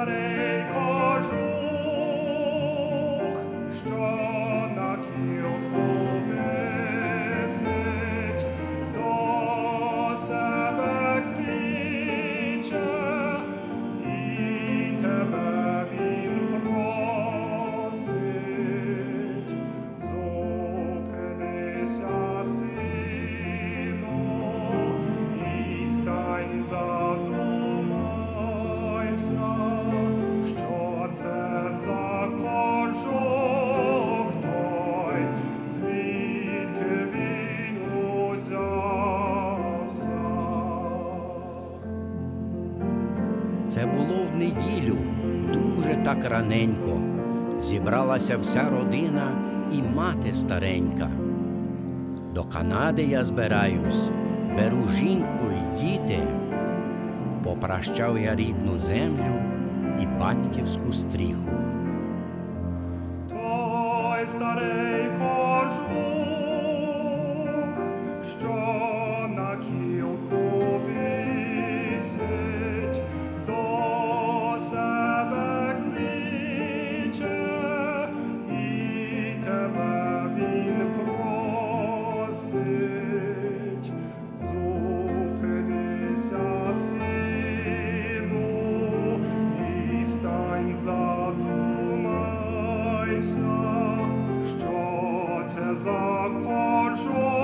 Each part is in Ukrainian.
Signore Це було в неділю, дуже так раненько. Зібралася вся родина і мати старенька. До Канади я збираюсь, беру жінку й діти. Попрощав я рідну землю і батьківську стріху. Той старий кожух тебе він просить. Зупинися, сину, і стань задумайся, що це за кожух.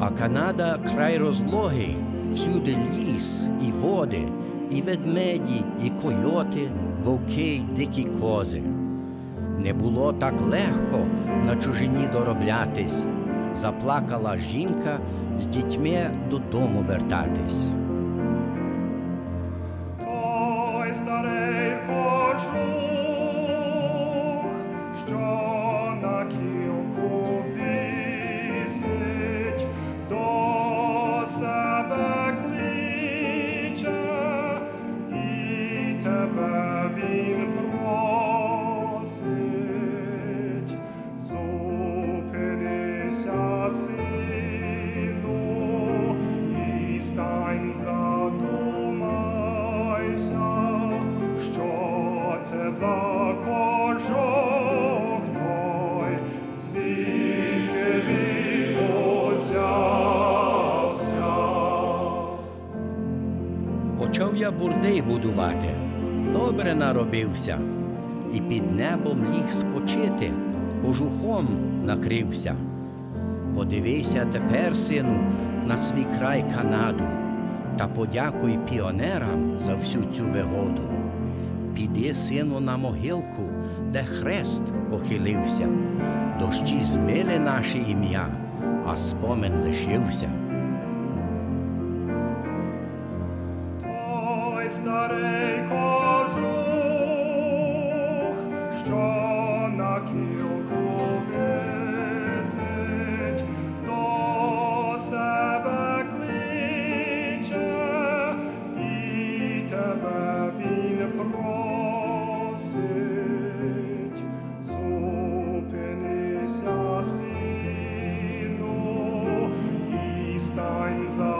А Канада край розлогий, всюди ліс і води, і ведмеді, і койоти, вовки й дикі кози. Не було так легко на чужині дороблятись. Заплакала жінка з дітьми додому вертатись. Задумайся, що це за кожух той, звідки він узявся. Почав я бурдей будувати, добре наробився, і під небом ліг спочити, кожухом накрився. Подивися тепер, сину, на свій край Канаду, та подякуй піонерам за всю цю вигоду. Піди, сину, на могилку, де хрест похилився, дощі змили наше ім'я, а спомин лишився. Той старий кожух, що на кілку тебе він просить. Зупинися, сину, і стань задумайся, що це за